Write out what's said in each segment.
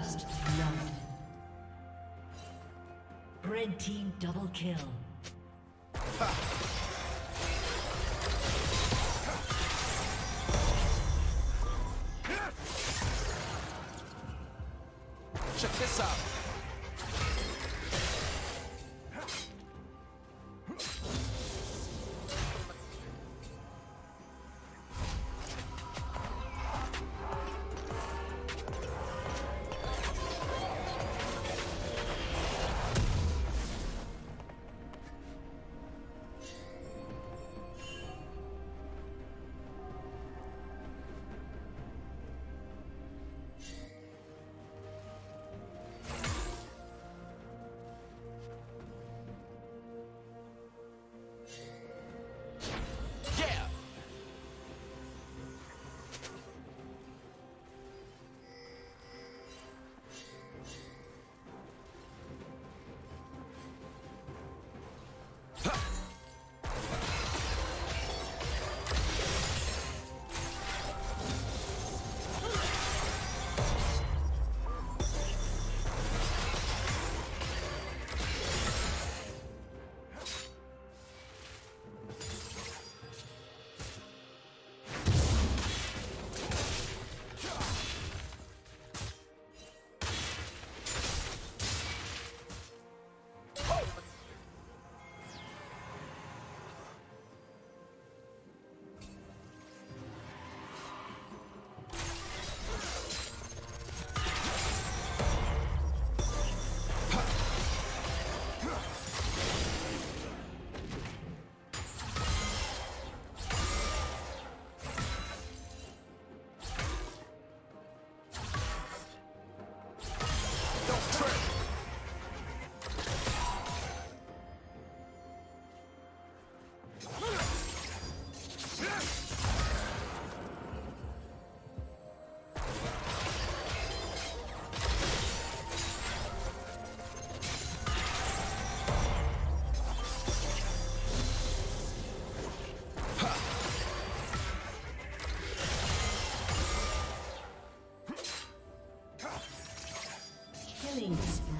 First blood. Red team double kill. Check Killing spree.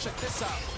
Check this out.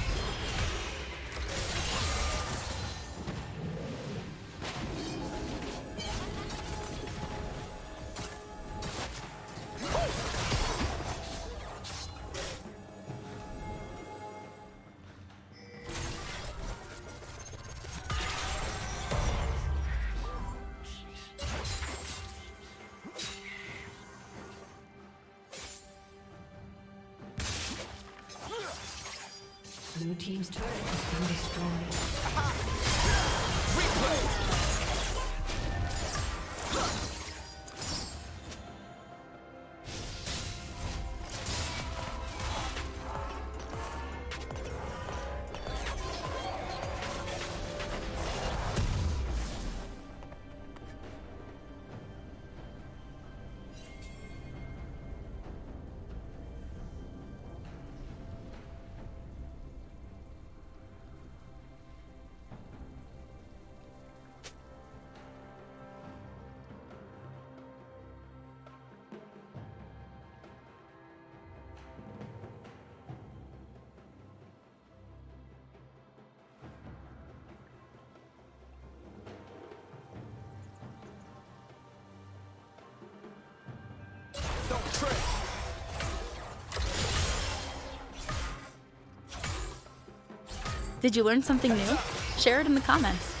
Don't trip. Did you learn something new? Share it in the comments.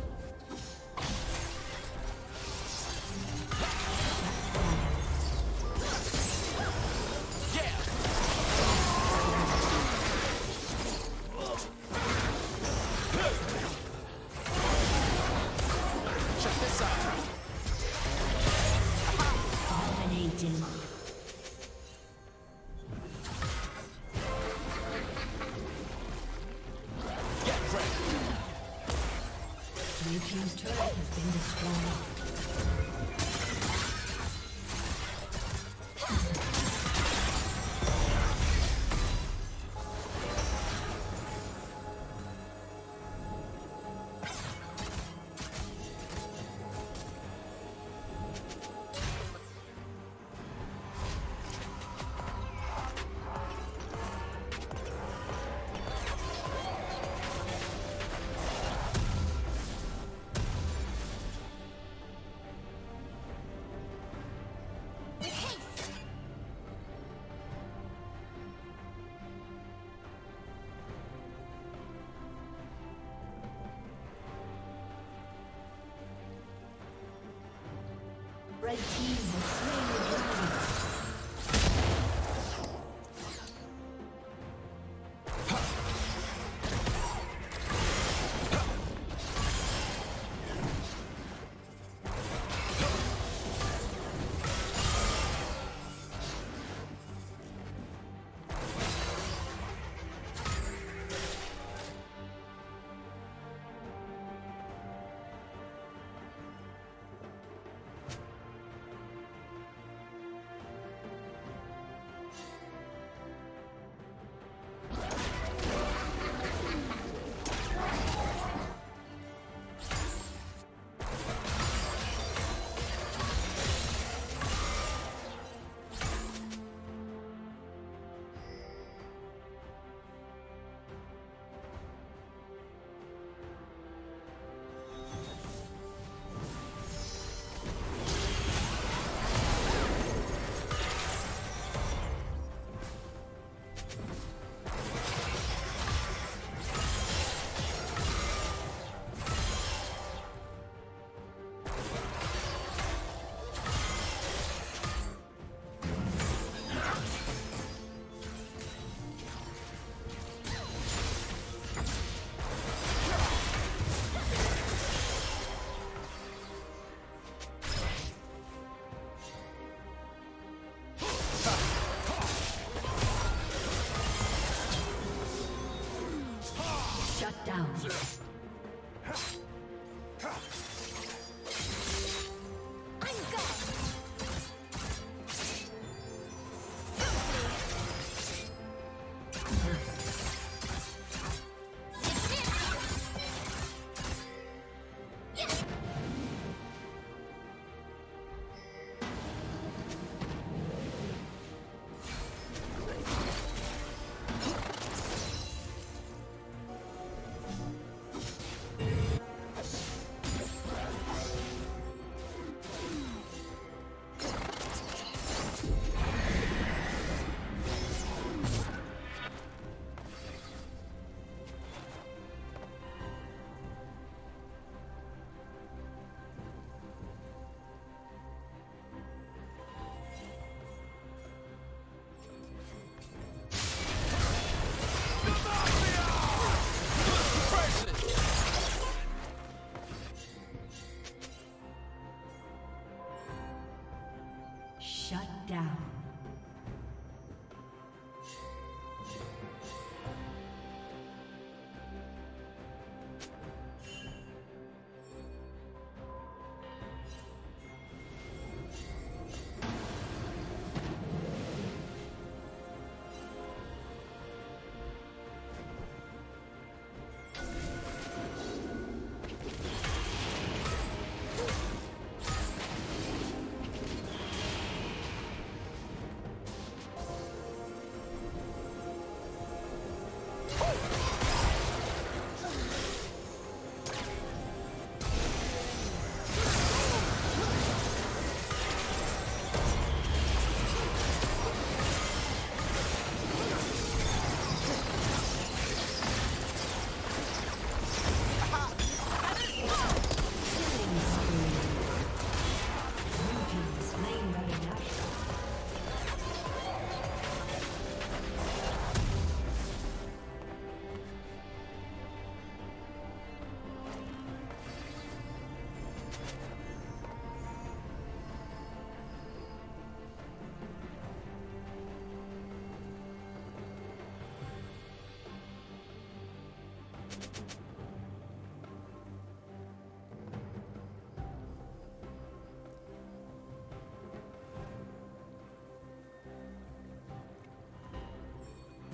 Red Team down.